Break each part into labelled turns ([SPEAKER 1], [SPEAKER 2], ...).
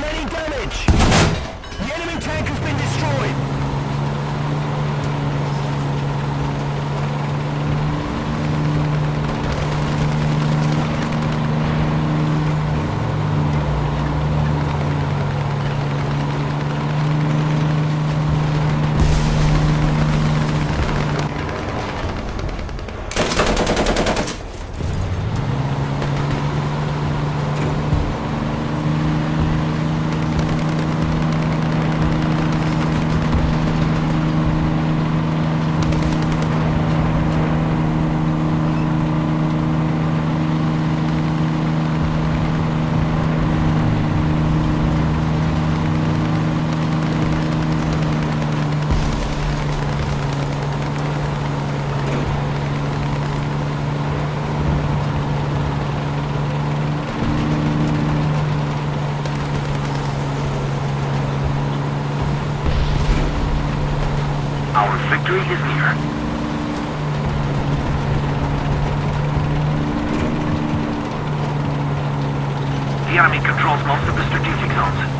[SPEAKER 1] damage. The enemy tank is
[SPEAKER 2] Our victory is near. The enemy controls most of the strategic zones.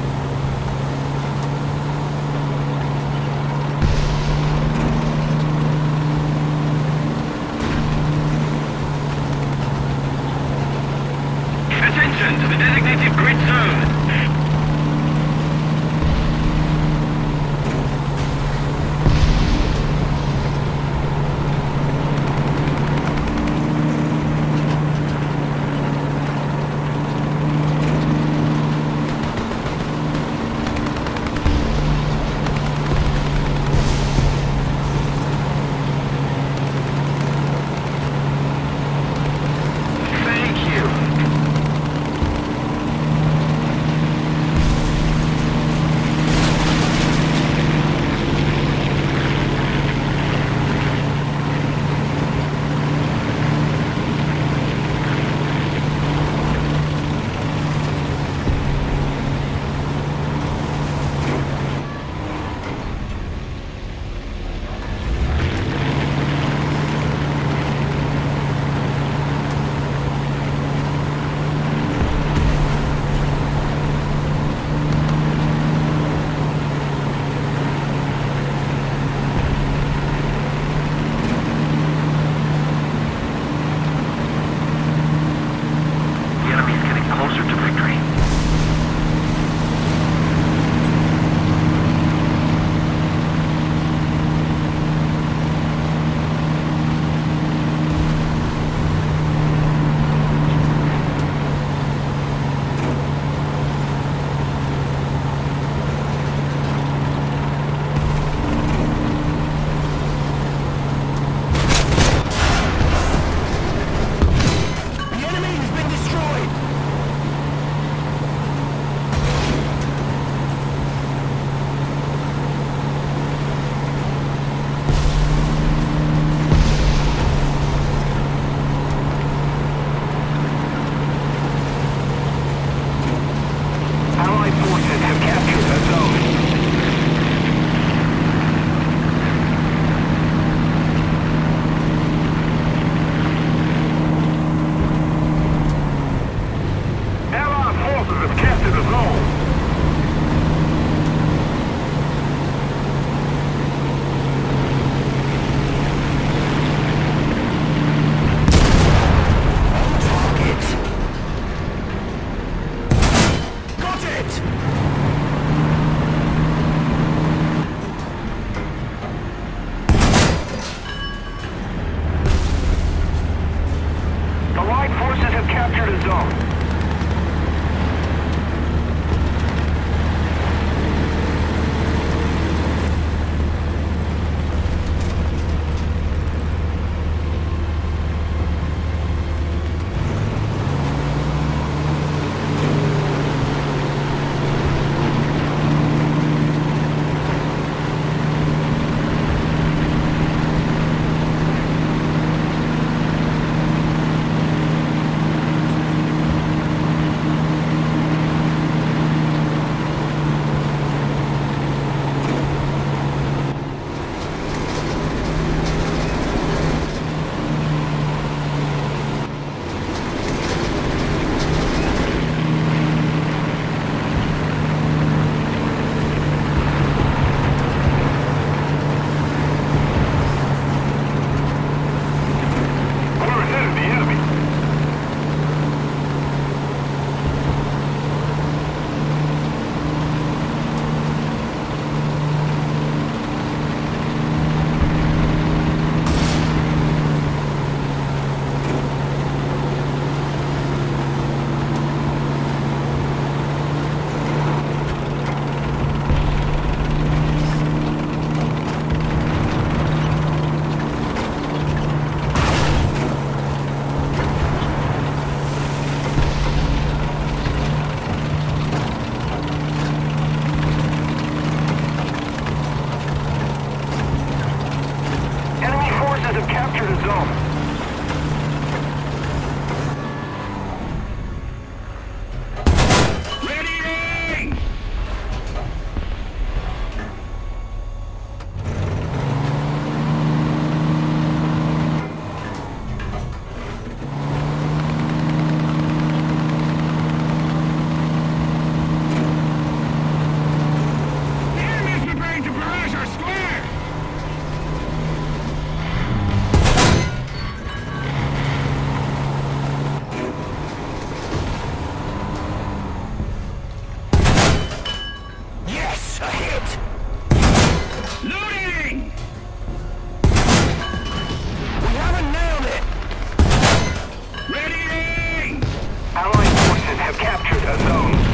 [SPEAKER 2] have captured a zone.